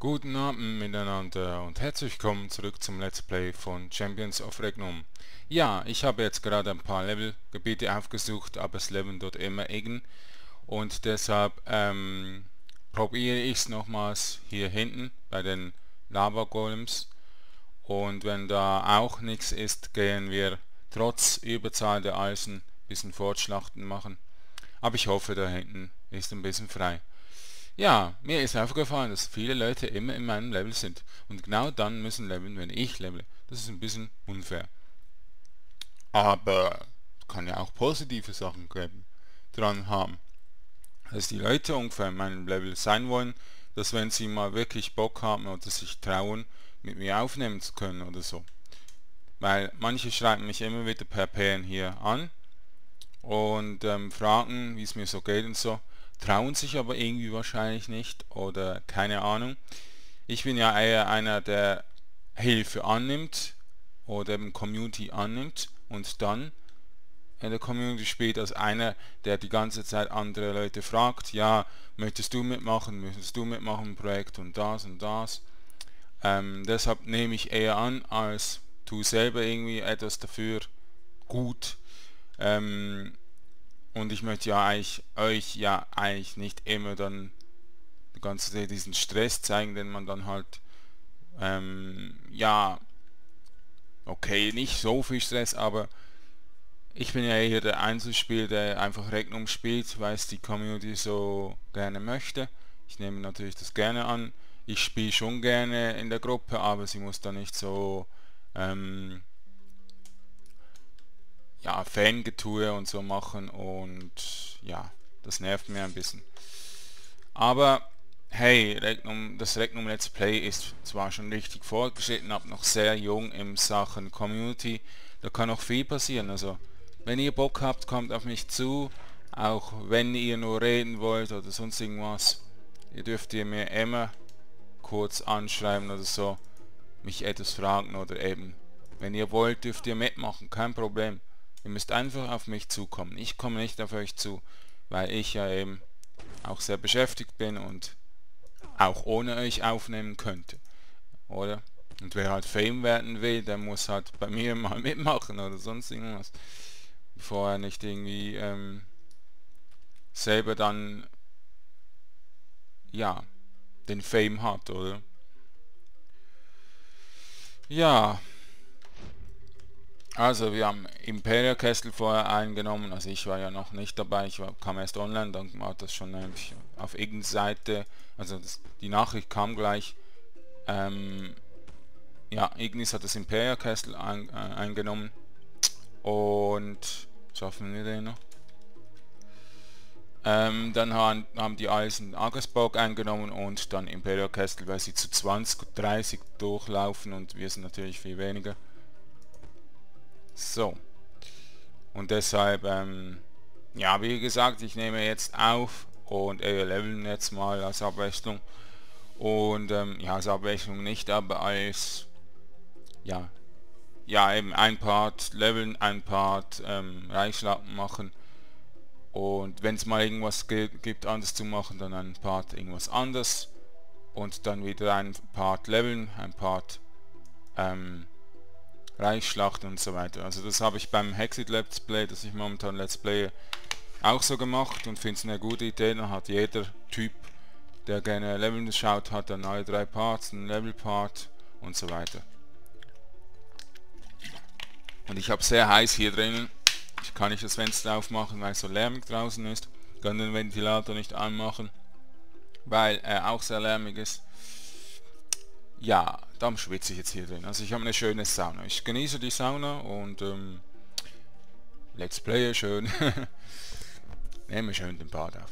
Guten Abend miteinander und herzlich willkommen zurück zum Let's Play von Champions of Regnum. Ja, ich habe jetzt gerade ein paar Levelgebiete aufgesucht, aber es leveln dort immer Egen und deshalb ähm, probiere ich es nochmals hier hinten bei den Lava Golems und wenn da auch nichts ist, gehen wir trotz Überzahl der Eisen ein bisschen Fortschlachten machen. Aber ich hoffe, da hinten ist ein bisschen frei. Ja, mir ist aufgefallen, dass viele Leute immer in meinem Level sind. Und genau dann müssen leveln, wenn ich levele. Das ist ein bisschen unfair. Aber kann ja auch positive Sachen geben, dran haben. Dass die Leute ungefähr in meinem Level sein wollen, dass wenn sie mal wirklich Bock haben oder sich trauen, mit mir aufnehmen zu können oder so. Weil manche schreiben mich immer wieder per PN hier an und ähm, fragen, wie es mir so geht und so trauen sich aber irgendwie wahrscheinlich nicht oder keine Ahnung. Ich bin ja eher einer, der Hilfe annimmt oder eben Community annimmt und dann in der Community spielt als einer, der die ganze Zeit andere Leute fragt, ja, möchtest du mitmachen, möchtest du mitmachen im Projekt und das und das. Ähm, deshalb nehme ich eher an, als tu selber irgendwie etwas dafür gut. Ähm, und ich möchte ja eigentlich euch ja eigentlich nicht immer dann die ganze Zeit diesen Stress zeigen, den man dann halt ähm, ja okay, nicht so viel Stress, aber ich bin ja hier der Einzelspieler, der einfach Rechnung spielt, weil es die Community so gerne möchte. Ich nehme natürlich das gerne an. Ich spiele schon gerne in der Gruppe, aber sie muss da nicht so ähm, ja, Fangetue und so machen und ja, das nervt mir ein bisschen. Aber hey, Regnum, das Regnum Let's Play ist zwar schon richtig fortgeschritten, aber noch sehr jung in Sachen Community. Da kann noch viel passieren. Also wenn ihr Bock habt, kommt auf mich zu. Auch wenn ihr nur reden wollt oder sonst irgendwas. Ihr dürft ihr mir immer kurz anschreiben oder so. Mich etwas fragen oder eben. Wenn ihr wollt, dürft ihr mitmachen. Kein Problem. Ihr müsst einfach auf mich zukommen. Ich komme nicht auf euch zu, weil ich ja eben auch sehr beschäftigt bin und auch ohne euch aufnehmen könnte. Oder? Und wer halt Fame werden will, der muss halt bei mir mal mitmachen oder sonst irgendwas. Bevor er nicht irgendwie ähm, selber dann ja den Fame hat, oder? Ja, also wir haben Imperial Castle vorher eingenommen, also ich war ja noch nicht dabei, ich war, kam erst online, dann war das schon auf irgendeiner Seite, also das, die Nachricht kam gleich, ähm, ja, Ignis hat das Imperial Castle ein, äh, eingenommen. Und schaffen wir den noch? Ähm, dann haben, haben die Eisen Agersburg eingenommen und dann Imperial Castle, weil sie zu 20, 30 durchlaufen. Und wir sind natürlich viel weniger. So. Und deshalb, ähm, ja, wie gesagt, ich nehme jetzt auf und äh, leveln jetzt mal als Abwechslung. Und ähm, ja, als Abwechslung nicht, aber als ja, ja eben ein Part leveln, ein Part ähm, Reichsschlappen machen. Und wenn es mal irgendwas gibt, anders zu machen, dann ein Part irgendwas anders. Und dann wieder ein Part leveln, ein Part ähm, Reichsschlacht und so weiter. Also das habe ich beim Hexit Let's Play, das ich momentan Let's Play auch so gemacht und finde es eine gute Idee. Dann hat jeder Typ, der gerne Leveln schaut, hat dann alle drei Parts, einen Level Part und so weiter. Und ich habe sehr heiß hier drinnen. Ich kann nicht das Fenster aufmachen, weil es so lärmig draußen ist. Ich kann den Ventilator nicht anmachen, weil er auch sehr lärmig ist. Ja, darum schwitze ich jetzt hier drin. Also ich habe eine schöne Sauna. Ich genieße die Sauna und ähm, Let's Play schön. Nehme schön den Bad auf.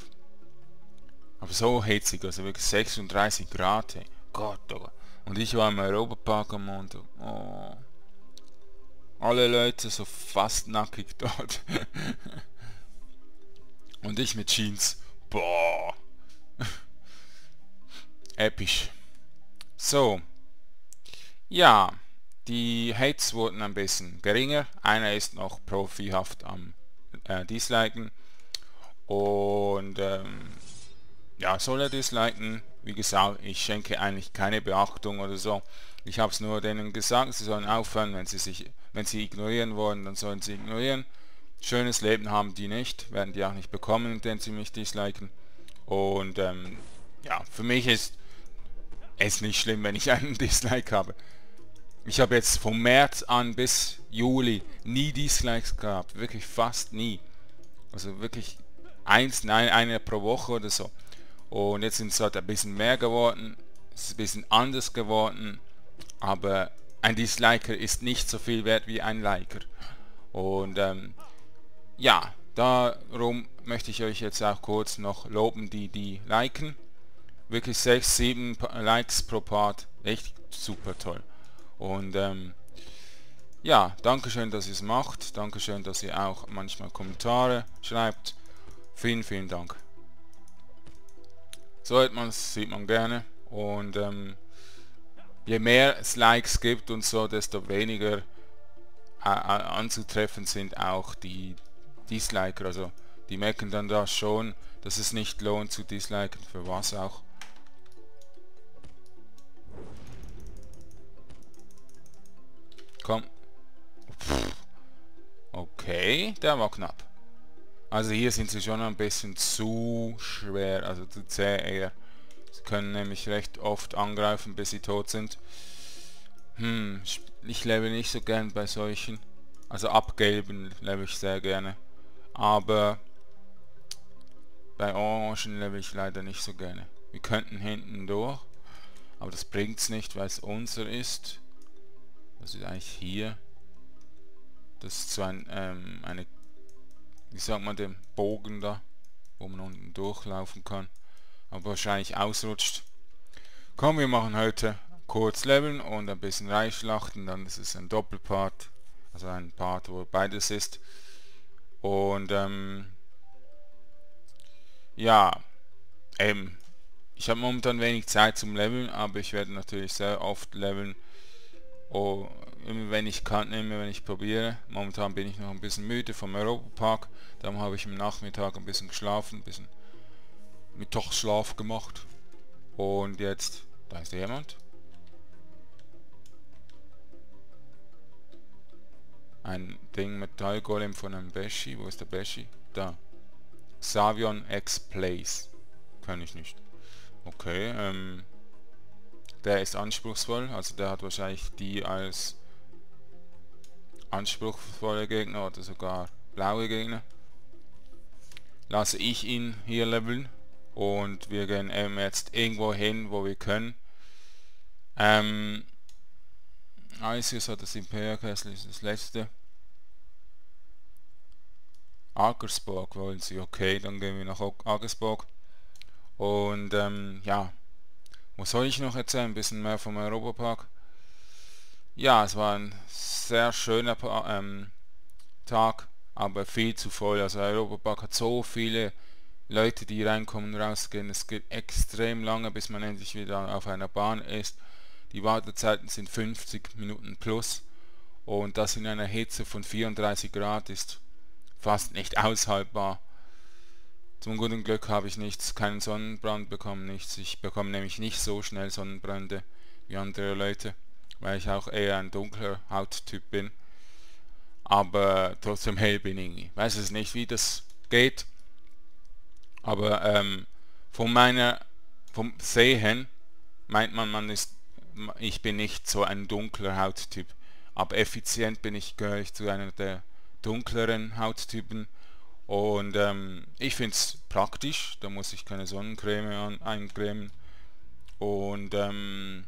Aber so hitzig, also wirklich 36 Grad. Ey. Gott, oh. Und ich war im Europapark am Montag. Oh. Alle Leute so fast nackig dort. und ich mit Jeans. Boah. Episch. So. Ja, die Hates wurden ein bisschen geringer. Einer ist noch profihaft am äh, Disliken. Und ähm, ja, soll er disliken, wie gesagt, ich schenke eigentlich keine Beachtung oder so. Ich habe es nur denen gesagt, sie sollen aufhören, wenn sie sich, wenn sie ignorieren wollen, dann sollen sie ignorieren. Schönes Leben haben die nicht, werden die auch nicht bekommen, indem sie mich disliken. Und ähm, ja, für mich ist es nicht schlimm, wenn ich einen Dislike habe. Ich habe jetzt vom März an bis Juli nie Dislikes gehabt, wirklich fast nie. Also wirklich eins, nein, eine pro Woche oder so. Und jetzt sind es halt ein bisschen mehr geworden, es ist ein bisschen anders geworden, aber ein Disliker ist nicht so viel wert wie ein Liker. Und ähm, ja, darum möchte ich euch jetzt auch kurz noch loben, die die liken. Wirklich 6, 7 Likes pro Part, echt super toll. Und ähm, ja, Dankeschön, dass ihr es macht. Dankeschön, dass ihr auch manchmal Kommentare schreibt. Vielen, vielen Dank. So es, sieht man gerne. Und ähm, je mehr es Likes gibt und so, desto weniger anzutreffen sind auch die Disliker. Also die merken dann da schon, dass es nicht lohnt zu disliken, für was auch. Komm. Okay, der war knapp. Also hier sind sie schon ein bisschen zu schwer, also zu zäh eher. Sie können nämlich recht oft angreifen, bis sie tot sind. Hm, ich lebe nicht so gern bei solchen. Also abgelben lebe ich sehr gerne. Aber bei Orangen lebe ich leider nicht so gerne. Wir könnten hinten durch, aber das bringt es nicht, weil es unser ist. Das ist eigentlich hier. Das ist so ein, ähm, eine, wie sagt man, den Bogen da, wo man unten durchlaufen kann. Aber wahrscheinlich ausrutscht. Komm, wir machen heute kurz leveln und ein bisschen reinschlachten. Dann ist es ein Doppelpart. Also ein Part, wo beides ist. Und ähm, ja, eben. Ich habe momentan wenig Zeit zum Leveln, aber ich werde natürlich sehr oft leveln Oh, immer wenn ich kann, immer wenn ich probiere. Momentan bin ich noch ein bisschen müde vom Europapark. Darum habe ich am Nachmittag ein bisschen geschlafen, ein bisschen Mittagsschlaf gemacht. Und jetzt, da ist jemand. Ein Ding Metallgolem von einem Beshi. Wo ist der Beshi? Da. Savion X Place. Kann ich nicht. Okay, ähm, der ist anspruchsvoll, also der hat wahrscheinlich die als anspruchsvolle Gegner oder sogar blaue Gegner. Lasse ich ihn hier leveln und wir gehen eben jetzt irgendwo hin, wo wir können. Ähm, Isis hat das Imperial-Kessel ist das letzte. Agersburg wollen sie, okay, dann gehen wir nach Agersburg. Und ähm, ja, was soll ich noch erzählen? Ein bisschen mehr vom Europapark. Ja, es war ein sehr schöner ähm, Tag, aber viel zu voll. Also Europapark hat so viele Leute, die reinkommen und rausgehen. Es geht extrem lange, bis man endlich wieder auf einer Bahn ist. Die Wartezeiten sind 50 Minuten plus und das in einer Hitze von 34 Grad ist fast nicht aushaltbar. Zum guten Glück habe ich nichts, keinen Sonnenbrand bekommen, nichts. Ich bekomme nämlich nicht so schnell Sonnenbrände wie andere Leute, weil ich auch eher ein dunkler Hauttyp bin. Aber trotzdem hell bin ich. Ich weiß es nicht, wie das geht. Aber ähm, von meiner, vom Sehen meint man, man ist, ich bin nicht so ein dunkler Hauttyp. Aber effizient bin ich, gehöre ich zu einer der dunkleren Hauttypen und ähm, ich finde es praktisch, da muss ich keine Sonnencreme an, eincremen. Und ähm,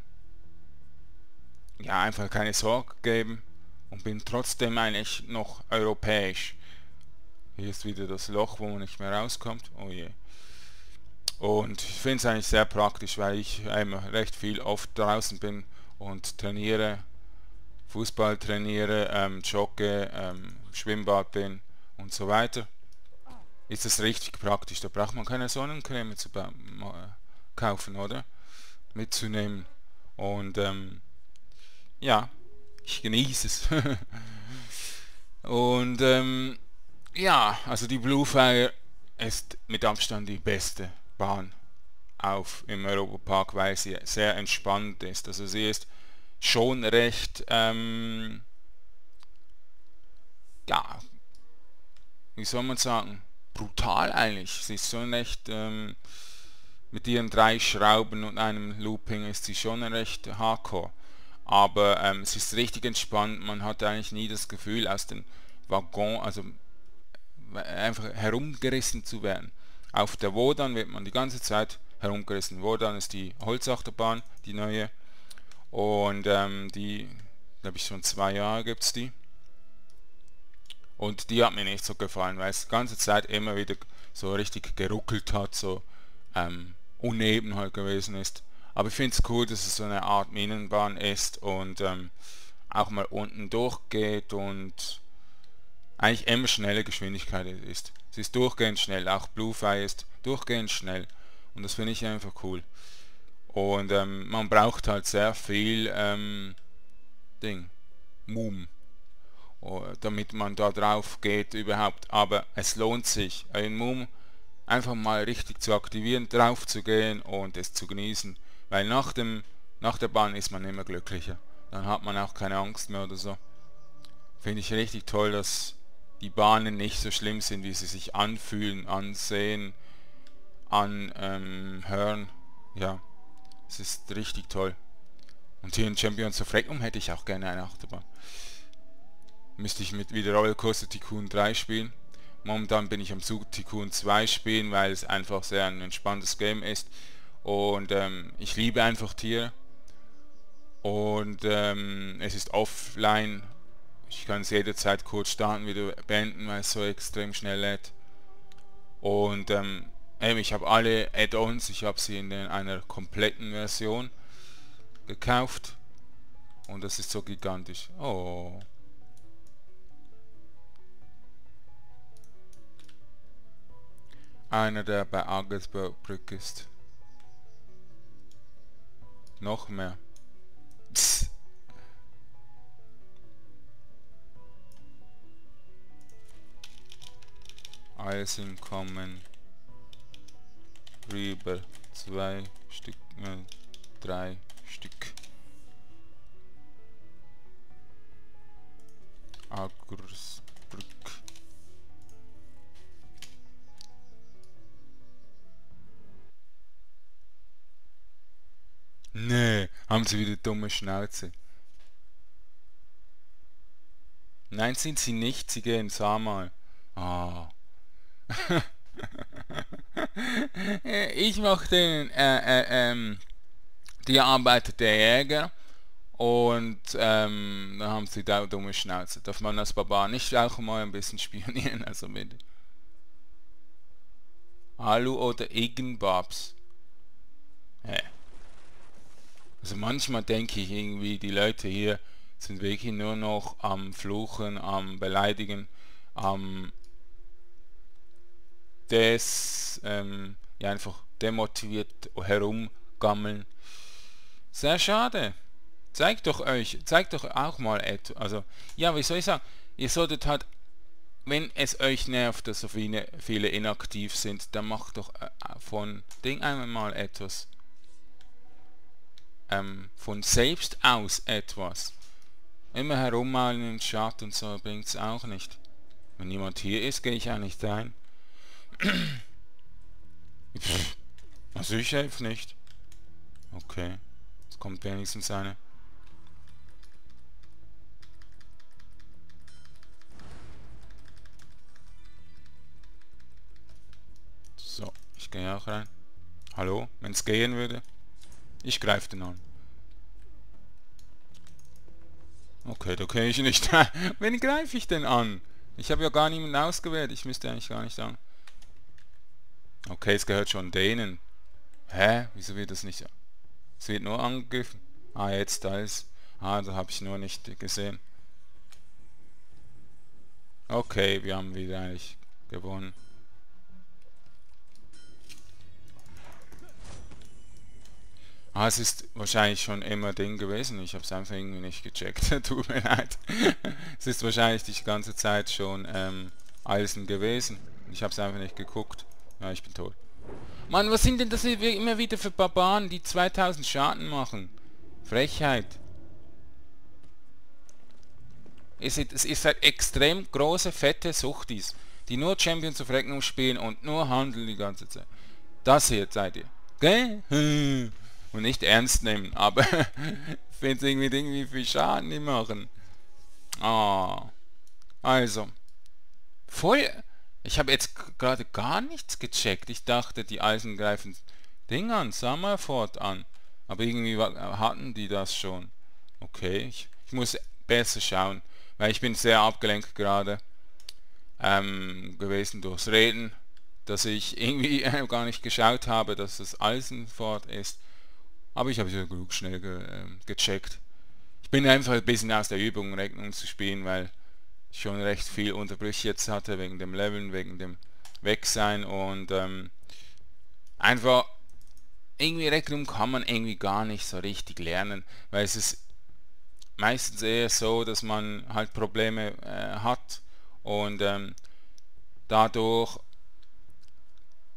ja, einfach keine Sorge geben und bin trotzdem eigentlich noch europäisch. Hier ist wieder das Loch, wo man nicht mehr rauskommt. Oh je. Und ich finde es eigentlich sehr praktisch, weil ich immer recht viel oft draußen bin und trainiere, Fußball trainiere, ähm, jogge, ähm, Schwimmbad bin und so weiter ist das richtig praktisch. Da braucht man keine Sonnencreme zu kaufen, oder? Mitzunehmen. Und ähm, ja, ich genieße es. Und ähm, ja, also die Bluefire ist mit Abstand die beste Bahn auf im Europapark, weil sie sehr entspannt ist. Also sie ist schon recht, ähm, ja, wie soll man sagen, brutal eigentlich. Sie ist schon recht, ähm, mit ihren drei Schrauben und einem Looping ist sie schon recht hardcore. Aber ähm, es ist richtig entspannt, man hat eigentlich nie das Gefühl aus dem Waggon, also einfach herumgerissen zu werden. Auf der Wodan wird man die ganze Zeit herumgerissen. Wodan ist die Holzachterbahn, die neue. Und ähm, die, glaube ich, schon zwei Jahre gibt es die. Und die hat mir nicht so gefallen, weil es die ganze Zeit immer wieder so richtig geruckelt hat, so ähm, uneben halt gewesen ist. Aber ich finde es cool, dass es so eine Art Minenbahn ist und ähm, auch mal unten durchgeht und eigentlich immer schnelle Geschwindigkeit ist. Sie ist durchgehend schnell, auch Bluefire ist durchgehend schnell und das finde ich einfach cool. Und ähm, man braucht halt sehr viel ähm, Ding, oh, damit man da drauf geht überhaupt. Aber es lohnt sich, ein Moom einfach mal richtig zu aktivieren, drauf zu gehen und es zu genießen. Weil nach dem nach der Bahn ist man immer glücklicher. Dann hat man auch keine Angst mehr oder so. Finde ich richtig toll, dass die Bahnen nicht so schlimm sind, wie sie sich anfühlen, ansehen, anhören. Ähm, ja, es ist richtig toll. Und hier in Champions of Regnum hätte ich auch gerne eine Achterbahn. Müsste ich mit wieder Rollercoaster Tycoon 3 spielen. Momentan bin ich am Zug Tycoon 2 spielen, weil es einfach sehr ein entspanntes Game ist. Und ähm, ich liebe einfach Tiere. Und ähm, es ist offline ich kann es jederzeit kurz starten, wieder beenden, weil es so extrem schnell lädt. Und ähm, ich habe alle Add-ons, ich habe sie in einer kompletten Version gekauft. Und das ist so gigantisch. Oh. Einer, der bei Agelsburg Brück ist. Noch mehr. Psst. Eisen kommen rüber zwei Stück äh, drei Stück Agursbrück haben sie wieder dumme Schnauze. Nein, sind sie nicht, sie gehen, sag mal. Ah. ich mache den äh, äh, ähm, die Arbeit der Jäger und ähm, da haben sie da dumme Schnauze. Darf man als Baba nicht auch mal ein bisschen spionieren, also bitte. Alu oder Iggenbabs. Hä? Also manchmal denke ich irgendwie, die Leute hier sind wirklich nur noch am Fluchen, am Beleidigen, am des ähm, ja einfach demotiviert herumgammeln. Sehr schade. Zeigt doch euch, zeigt doch auch mal etwas. Also, ja, wie soll ich sagen, ihr solltet halt, wenn es euch nervt, dass so viele, inaktiv sind, dann macht doch äh, von Ding einmal mal etwas. Ähm, von selbst aus etwas. Immer herummalen im Chat und so bringt es auch nicht. Wenn niemand hier ist, gehe ich auch nicht rein. Also ich helfe nicht. Okay. Jetzt kommt wenigstens eine. So, ich gehe auch rein. Hallo, wenn es gehen würde. Ich greife den an. Okay, da kenne ich nicht. Wen greife ich denn an? Ich habe ja gar niemanden ausgewählt. Ich müsste eigentlich gar nicht sagen. Okay, es gehört schon denen. Hä? Wieso wird das nicht... Es wird nur angegriffen. Ah, jetzt da ist... Ah, da habe ich nur nicht gesehen. Okay, wir haben wieder eigentlich gewonnen. Ah, es ist wahrscheinlich schon immer Ding gewesen. Ich habe es einfach irgendwie nicht gecheckt. Tut mir leid. es ist wahrscheinlich die ganze Zeit schon ähm, Eisen gewesen. Ich habe es einfach nicht geguckt. Ja, ich bin tot. Mann, was sind denn das immer wieder für Barbaren, die 2000 Schaden machen? Frechheit. Es ist, es ist halt extrem große, fette Suchtis, die nur Champions of Regnum spielen und nur handeln die ganze Zeit. Das hier seid ihr. Gell? Und nicht ernst nehmen, aber finde es irgendwie, irgendwie viel Schaden die machen. Ah. Also. Voll ich habe jetzt gerade gar nichts gecheckt. Ich dachte, die Eisen greifen Ding an, Summerford an. Aber irgendwie hatten die das schon. Okay, ich, ich, muss besser schauen, weil ich bin sehr abgelenkt gerade ähm, gewesen durchs Reden, dass ich irgendwie äh, gar nicht geschaut habe, dass es Eisenfort ist. Aber ich habe es ja genug schnell ge, äh, gecheckt. Ich bin einfach ein bisschen aus der Übung, Rechnung zu spielen, weil schon recht viel Unterbrüche jetzt hatte wegen dem Leveln, wegen dem Wegsein und ähm, einfach irgendwie Rechnung kann man irgendwie gar nicht so richtig lernen, weil es ist meistens eher so, dass man halt Probleme äh, hat und ähm, dadurch,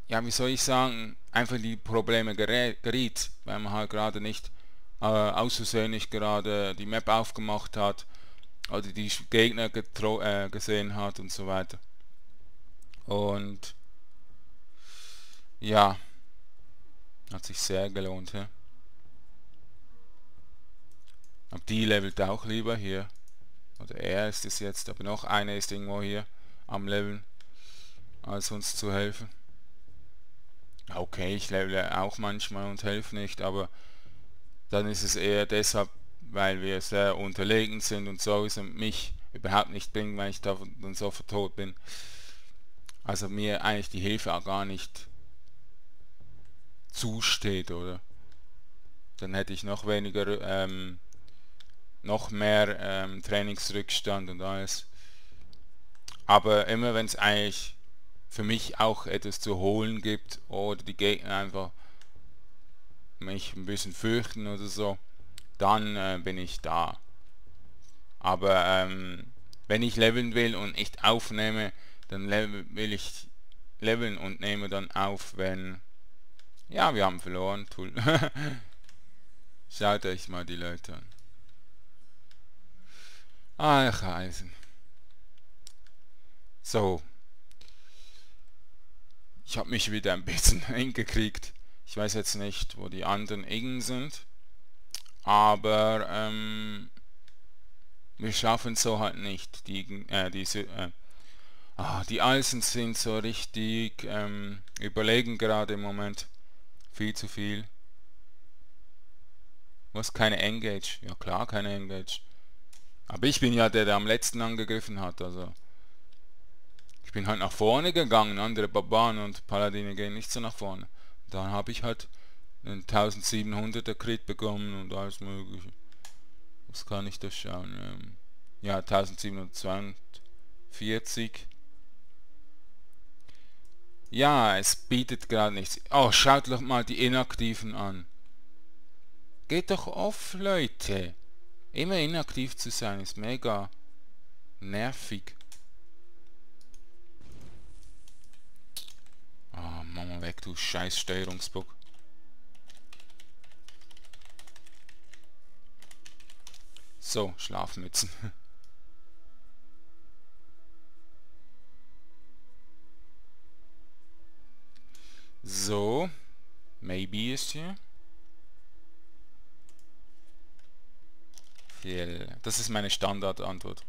ja wie soll ich sagen, einfach die Probleme geriet, weil man halt gerade nicht äh, außersehentlich gerade die Map aufgemacht hat oder die Gegner äh, gesehen hat und so weiter. Und ja, hat sich sehr gelohnt. Ja. Aber die levelt auch lieber hier. Oder er ist es jetzt, aber noch einer ist irgendwo hier am Leveln, als uns zu helfen. Okay, ich level auch manchmal und helfe nicht, aber dann ist es eher deshalb weil wir sehr unterlegen sind und sowieso mich überhaupt nicht bringen, weil ich da dann so tot bin. Also mir eigentlich die Hilfe auch gar nicht zusteht, oder? Dann hätte ich noch weniger, ähm, noch mehr ähm, Trainingsrückstand und alles. Aber immer wenn es eigentlich für mich auch etwas zu holen gibt oder die Gegner einfach mich ein bisschen fürchten oder so, dann äh, bin ich da. Aber ähm, wenn ich leveln will und nicht aufnehme, dann will ich leveln und nehme dann auf, wenn... Ja, wir haben verloren. Toll. Schaut euch mal die Leute an. Ach, Eisen. So. Ich habe mich wieder ein bisschen hingekriegt. Ich weiß jetzt nicht, wo die anderen Ingen sind. Aber ähm, wir schaffen so halt nicht. Die, äh, diese, äh, ah, die Eisen sind so richtig ähm, überlegen gerade im Moment. Viel zu viel. Was? Keine Engage? Ja klar, keine Engage. Aber ich bin ja der, der am letzten angegriffen hat, also. Ich bin halt nach vorne gegangen, andere Barbaren und Paladine gehen nicht so nach vorne. Dann habe ich halt einen 1700er Crit bekommen und alles mögliche. Was kann ich da schauen? Ja, 1742. Ja, es bietet gerade nichts. Oh, schaut doch mal die Inaktiven an. Geht doch off, Leute. Immer inaktiv zu sein ist mega nervig. Ah, oh, mach mal weg, du scheiß Steuerungsbock. So, Schlafmützen. So, maybe ist hier. Das ist meine Standardantwort.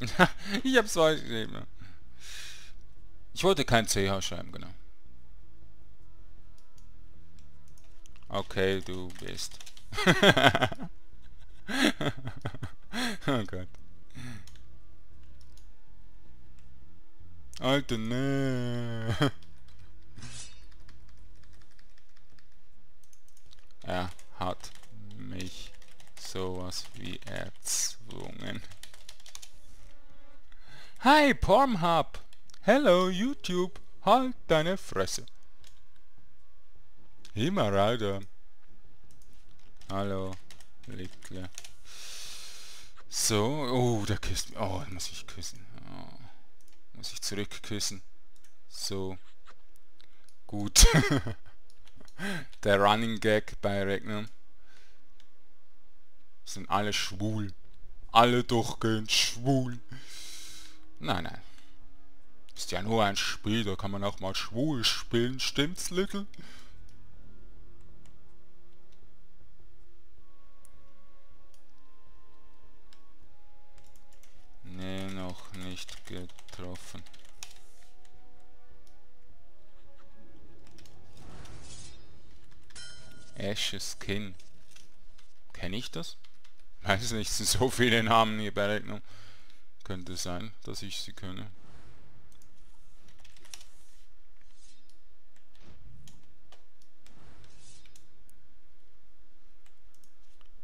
ich hab's falsch geschrieben. Ich wollte kein CH schreiben, genau. Okay, du bist. oh Gott. Alter, ne. er hat mich sowas wie erzwungen. Hi, Pornhub! Hello, YouTube! Halt deine Fresse! Himalaya! Hallo, Lickle. So, oh, der küsst Oh, muss ich küssen. Oh, muss ich zurückküssen. So. Gut. Der Running Gag bei Regnum. Sind alle schwul. Alle durchgehend schwul. Nein, nein. Ist ja nur ein Spiel, da kann man auch mal schwul spielen, stimmt's, Little? Nee, noch nicht getroffen. Ashes Skin. Kenne ich das? Weiß nicht, sind so viele Namen hier bei Rechnung. Könnte sein, dass ich sie kenne.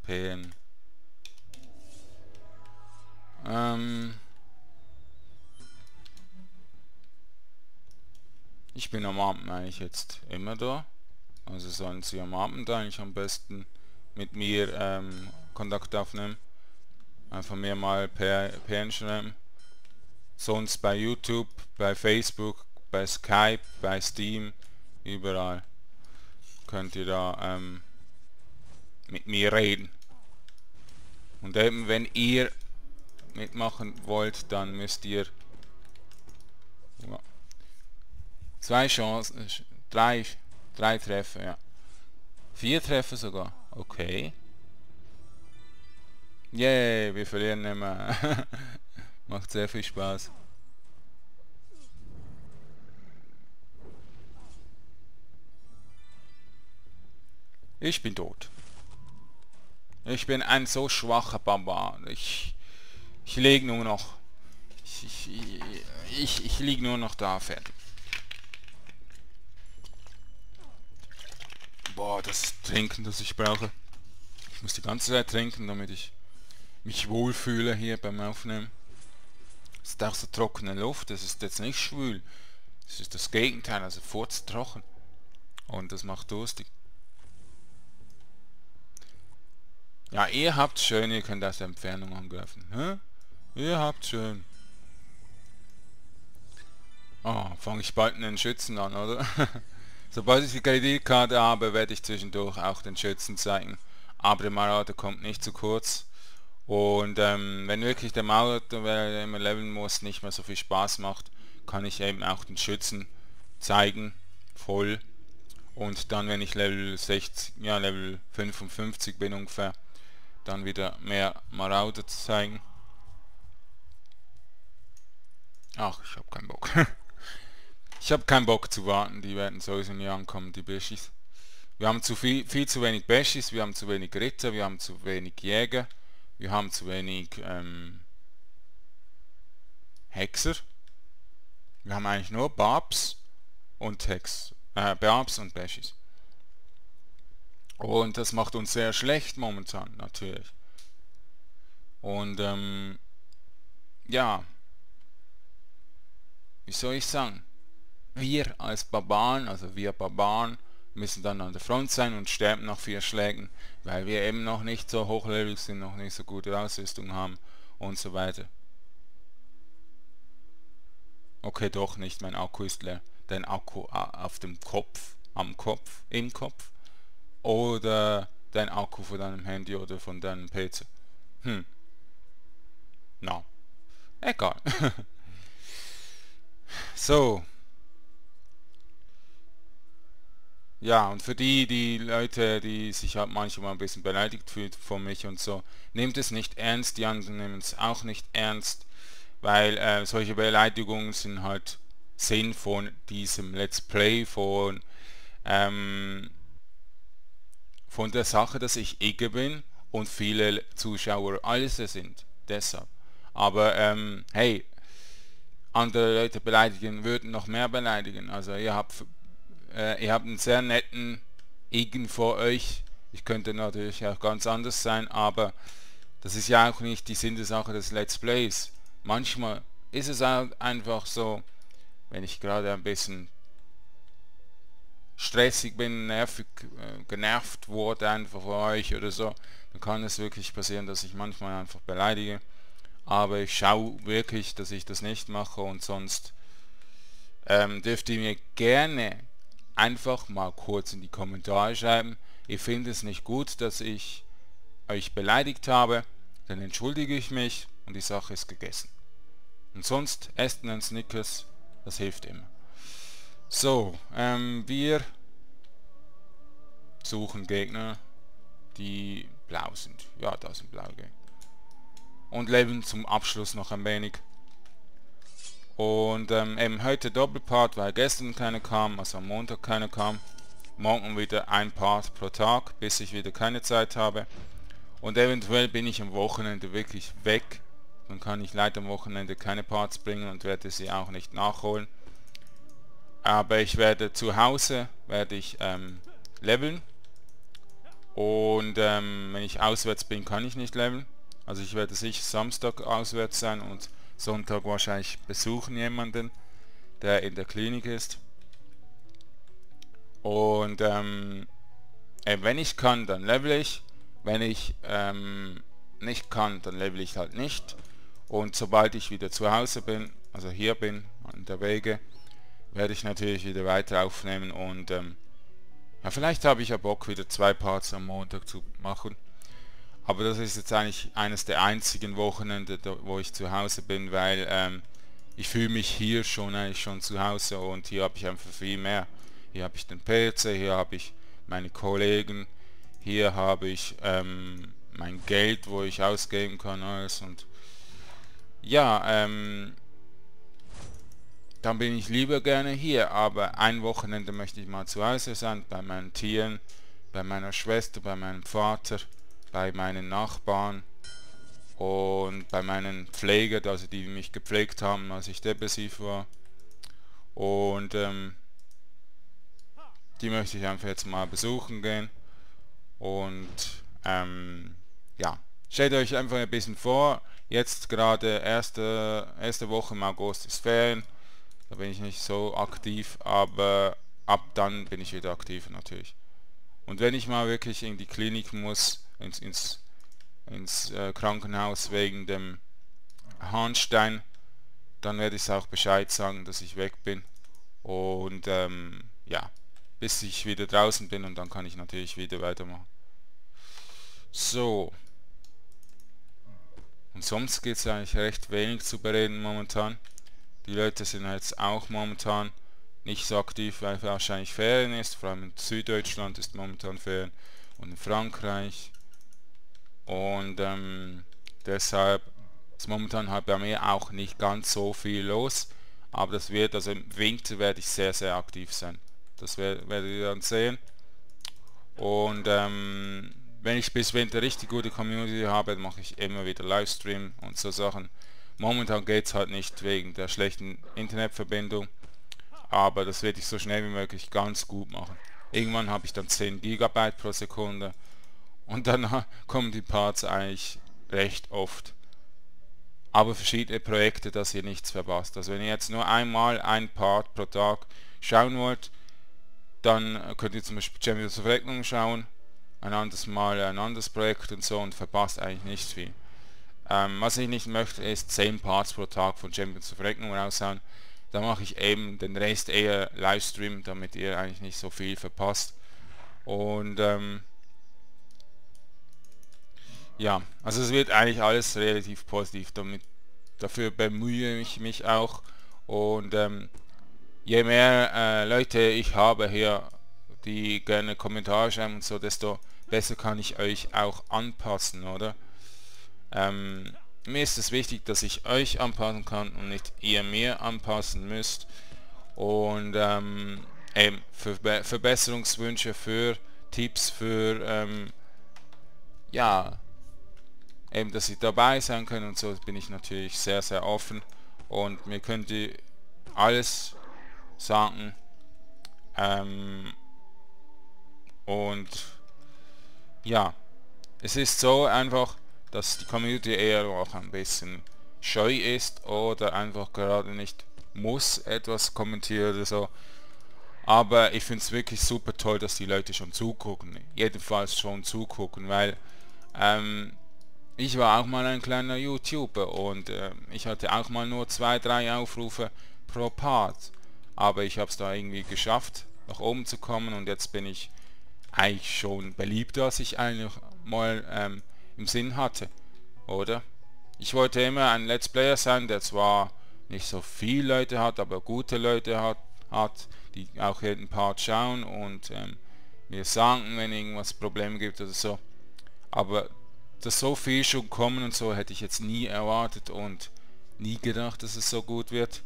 PN. Ähm ich bin am Abend eigentlich jetzt immer da. Also sollen Sie am Abend eigentlich am besten mit mir ähm, Kontakt aufnehmen. Einfach mir mal per PN schreiben. Sonst bei YouTube, bei Facebook, bei Skype, bei Steam, überall könnt ihr da ähm, mit mir reden. Und eben wenn ihr mitmachen wollt, dann müsst ihr zwei Chancen, drei, drei Treffer, ja. Vier Treffer sogar, okay. Yay, wir verlieren mehr. Macht sehr viel Spaß. Ich bin tot. Ich bin ein so schwacher Barbar. Ich, ich lege nur noch. Ich, ich, ich, ich liege nur noch da, fertig. Boah, das Trinken, das ich brauche. Ich muss die ganze Zeit trinken, damit ich mich wohlfühle hier beim Aufnehmen. Es ist auch so trockene Luft, das ist jetzt nicht schwül. Das ist das Gegenteil, also furztrocken. Und das macht durstig. Ja, ihr habt schön, ihr könnt der Entfernung angreifen. Hä? Ihr habt schön. Oh, fange ich bald einen Schützen an, oder? Sobald ich die Kreditkarte habe, werde ich zwischendurch auch den Schützen zeigen. Aber der Marauder kommt nicht zu kurz. Und ähm, wenn wirklich der Mauer, der immer leveln muss, nicht mehr so viel Spaß macht, kann ich eben auch den Schützen zeigen, voll. Und dann, wenn ich Level 60, ja Level 55 bin ungefähr, dann wieder mehr Marauder zu zeigen. Ach, ich habe keinen Bock. ich habe keinen Bock zu warten, die werden sowieso nie ankommen, die Bashis. Wir haben zu viel, viel zu wenig Bashis, wir haben zu wenig Ritter, wir haben zu wenig Jäger. Wir haben zu wenig ähm, Hexer. Wir haben eigentlich nur Barbs und Hex, äh, Barbs und Bashes. Und das macht uns sehr schlecht momentan, natürlich. Und ähm, ja, wie soll ich sagen? Wir als Barbaren, also wir Barbaren, müssen dann an der Front sein und sterben nach vier Schlägen, weil wir eben noch nicht so hochlevelig sind, noch nicht so gute Ausrüstung haben und so weiter. Okay, doch nicht, mein Akku ist leer. Dein Akku auf dem Kopf, am Kopf, im Kopf oder dein Akku von deinem Handy oder von deinem PC. Hm. Na, no. egal. so, Ja, und für die, die Leute, die sich halt manchmal ein bisschen beleidigt fühlen von mich und so, nehmt es nicht ernst, die anderen nehmen es auch nicht ernst, weil äh, solche Beleidigungen sind halt Sinn von diesem Let's Play, von, ähm, von der Sache, dass ich Ige bin und viele Zuschauer Alse sind, deshalb. Aber ähm, hey, andere Leute beleidigen würden noch mehr beleidigen. Also ihr habt äh, ihr habt einen sehr netten Igen vor euch. Ich könnte natürlich auch ganz anders sein, aber das ist ja auch nicht die Sinn der Sache des Let's Plays. Manchmal ist es auch einfach so, wenn ich gerade ein bisschen stressig bin, nervig, äh, genervt wurde einfach von euch oder so, dann kann es wirklich passieren, dass ich manchmal einfach beleidige. Aber ich schaue wirklich, dass ich das nicht mache und sonst ähm, dürft ihr mir gerne einfach mal kurz in die Kommentare schreiben. Ihr findet es nicht gut, dass ich euch beleidigt habe, dann entschuldige ich mich und die Sache ist gegessen. Und sonst esst einen Snickers, das hilft immer. So, ähm, wir suchen Gegner, die blau sind. Ja, da sind blaue Gegner. Und leben zum Abschluss noch ein wenig. Und ähm, eben heute Doppelpart, weil gestern keine kam, also am Montag keine kam. Morgen wieder ein Part pro Tag, bis ich wieder keine Zeit habe. Und eventuell bin ich am Wochenende wirklich weg. Dann kann ich leider am Wochenende keine Parts bringen und werde sie auch nicht nachholen. Aber ich werde zu Hause, werde ich ähm, leveln. Und ähm, wenn ich auswärts bin, kann ich nicht leveln. Also ich werde sicher Samstag auswärts sein und Sonntag wahrscheinlich besuchen jemanden, der in der Klinik ist. Und ähm, äh, wenn ich kann, dann level ich. Wenn ich ähm, nicht kann, dann level ich halt nicht. Und sobald ich wieder zu Hause bin, also hier bin, an der Wege, werde ich natürlich wieder weiter aufnehmen und ähm, ja, vielleicht habe ich ja Bock, wieder zwei Parts am Montag zu machen. Aber das ist jetzt eigentlich eines der einzigen Wochenende, wo ich zu Hause bin, weil ähm, ich fühle mich hier schon eigentlich schon zu Hause und hier habe ich einfach viel mehr. Hier habe ich den PC, hier habe ich meine Kollegen, hier habe ich ähm, mein Geld, wo ich ausgeben kann alles und ja, ähm, dann bin ich lieber gerne hier, aber ein Wochenende möchte ich mal zu Hause sein, bei meinen Tieren, bei meiner Schwester, bei meinem Vater, bei meinen Nachbarn und bei meinen Pflegern, also die mich gepflegt haben, als ich depressiv war. Und ähm, die möchte ich einfach jetzt mal besuchen gehen. Und ähm, ja, stellt euch einfach ein bisschen vor, jetzt gerade erste, erste Woche im August ist Ferien, da bin ich nicht so aktiv, aber ab dann bin ich wieder aktiv natürlich. Und wenn ich mal wirklich in die Klinik muss, ins, ins, ins äh, Krankenhaus wegen dem Harnstein, dann werde ich auch Bescheid sagen, dass ich weg bin. Und ähm, ja, bis ich wieder draußen bin und dann kann ich natürlich wieder weitermachen. So. Und sonst geht es eigentlich recht wenig zu bereden momentan. Die Leute sind jetzt auch momentan nicht so aktiv, weil wahrscheinlich Ferien ist. Vor allem in Süddeutschland ist momentan Ferien und in Frankreich. Und ähm, deshalb ist momentan halt bei mir auch nicht ganz so viel los. Aber das wird, also im Winter werde ich sehr, sehr aktiv sein. Das werdet ihr dann sehen. Und ähm, wenn ich bis Winter richtig gute Community habe, dann mache ich immer wieder Livestream und so Sachen. Momentan geht es halt nicht wegen der schlechten Internetverbindung, aber das werde ich so schnell wie möglich ganz gut machen. Irgendwann habe ich dann 10 GB pro Sekunde und dann kommen die Parts eigentlich recht oft. Aber verschiedene Projekte, dass ihr nichts verpasst. Also wenn ihr jetzt nur einmal ein Part pro Tag schauen wollt, dann könnt ihr zum Beispiel Champions of Rechnung schauen, ein anderes Mal ein anderes Projekt und so und verpasst eigentlich nicht viel. Ähm, was ich nicht möchte, ist 10 Parts pro Tag von Champions of Rechnung raushauen. Da mache ich eben den Rest eher Livestream, damit ihr eigentlich nicht so viel verpasst. Und ähm, ja, also es wird eigentlich alles relativ positiv. Damit, dafür bemühe ich mich auch. Und ähm, je mehr äh, Leute ich habe hier, die gerne Kommentare schreiben und so, desto besser kann ich euch auch anpassen, oder? Ähm, mir ist es wichtig, dass ich euch anpassen kann und nicht ihr mir anpassen müsst. Und ähm, eben für Be Verbesserungswünsche, für Tipps, für ähm, ja, eben, dass ich dabei sein kann und so bin ich natürlich sehr, sehr offen. Und mir könnt ihr alles sagen. Ähm, und ja, es ist so einfach, dass die Community eher auch ein bisschen scheu ist oder einfach gerade nicht muss etwas kommentieren oder so. Aber ich finde es wirklich super toll, dass die Leute schon zugucken. Jedenfalls schon zugucken, weil ähm, ich war auch mal ein kleiner YouTuber und äh, ich hatte auch mal nur zwei, drei Aufrufe pro Part aber ich habe es da irgendwie geschafft nach oben zu kommen und jetzt bin ich eigentlich schon beliebter, als ich eigentlich mal ähm, im Sinn hatte, oder? Ich wollte immer ein Let's Player sein, der zwar nicht so viele Leute hat, aber gute Leute hat, hat die auch jeden Part schauen und ähm, mir sagen, wenn irgendwas Probleme gibt oder so. Aber dass so viel schon kommen und so hätte ich jetzt nie erwartet und nie gedacht, dass es so gut wird,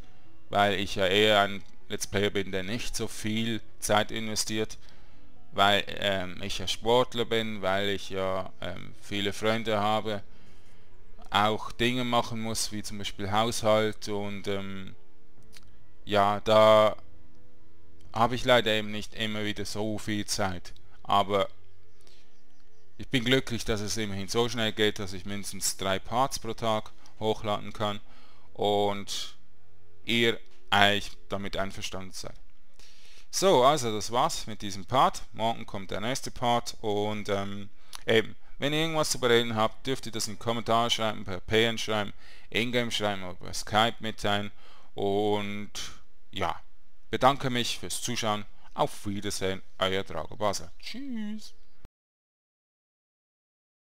weil ich ja eher ein Let's Player bin, der nicht so viel Zeit investiert, weil ähm, ich ja Sportler bin, weil ich ja ähm, viele Freunde habe, auch Dinge machen muss, wie zum Beispiel Haushalt und ähm, ja, da habe ich leider eben nicht immer wieder so viel Zeit. Aber ich bin glücklich, dass es immerhin so schnell geht, dass ich mindestens drei Parts pro Tag hochladen kann und ihr eigentlich damit einverstanden seid. So, also das war's mit diesem Part. Morgen kommt der nächste Part und ähm, eben, wenn ihr irgendwas zu bereden habt, dürft ihr das in Kommentare schreiben, per PN schreiben, Ingame schreiben oder per Skype mitteilen und ja, bedanke mich fürs Zuschauen. Auf Wiedersehen, euer Drago Basel. Tschüss.